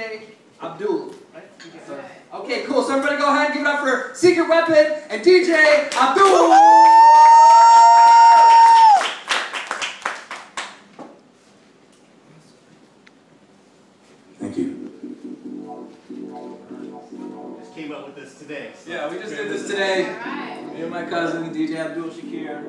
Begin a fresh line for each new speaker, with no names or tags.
DJ Abdul. Right? Okay, cool. So everybody go ahead and give it up for Seakrit Weapon and DJ Abdul.
Thank you.
Just came up with this today. so-
Yeah, we just did this today. Me and my cousin, DJ Abdul Shakir.